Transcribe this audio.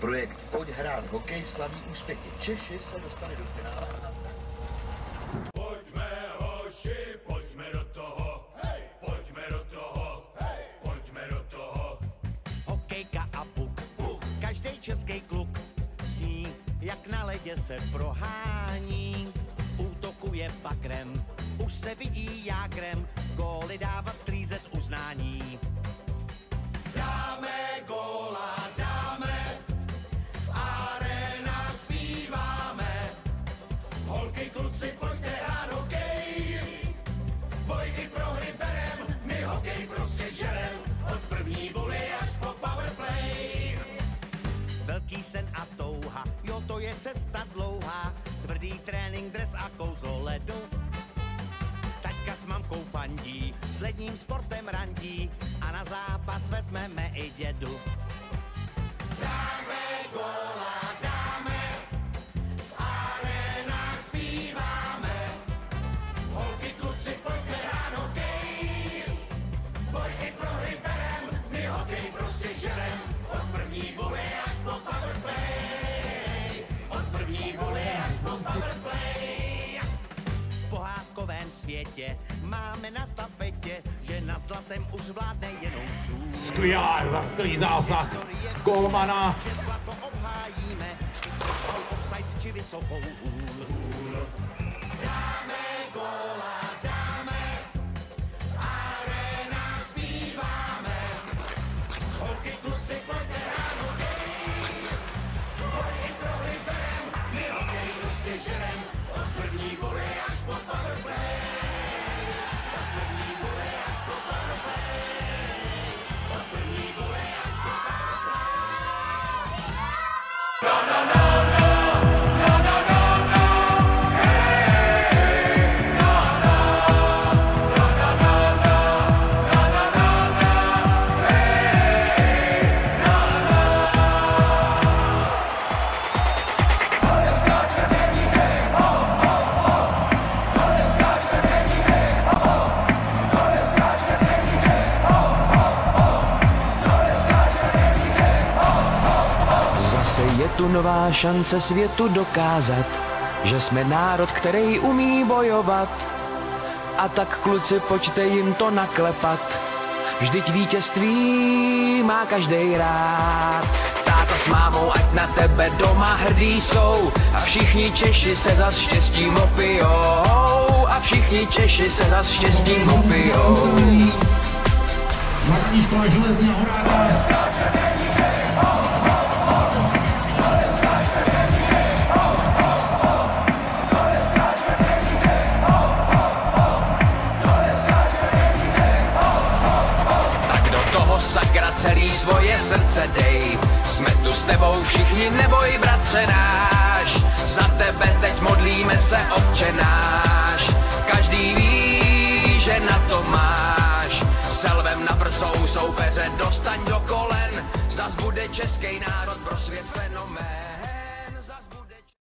Projekt Pojď hrát hokej slaví úspěchy. Češi se dostali do finále. Pojďme hoši, pojďme do toho, hej, pojďme do toho, hej, pojďme do toho. hokejka a puk. Každý český kluk sní, jak na ledě se prohání. V útoku je bakrem, už se vidí jágrem, góly dávat, sklízet uznání. Velký sen a touha, jo to je cesta dlouhá. Tvrdý trénink, dres a kouzlo ledu. Taťka s mamkou fandí, s ledním sportem randí a na zápas vezmeme i dědu. Světě máme na tapetě, že nad zlatem už vládne jenom sůl. Skvělá, skvělý zásah Kolmana. Že zlato obhájíme, i fal offside či vysokou hůl. Je tu nová šance světu dokázat, že jsme národ, který umí bojovat. A tak kluci, pojďte jim to naklepat. Vždyť vítězství má každý rád. Táta s mámou, ať na tebe doma hrdí jsou. A všichni Češi se za štěstím opijou. A všichni Češi se za štěstím opijou. Základní škola Železného Horáka. Svoje srdce dej. Jsme tu s tebou všichni, neboj bratře náš. Za tebe teď modlíme se, otče náš. Každý ví, že na to máš. Selvem na prsou soupeře dostaň do kolen. Zas bude český národ pro svět fenomén.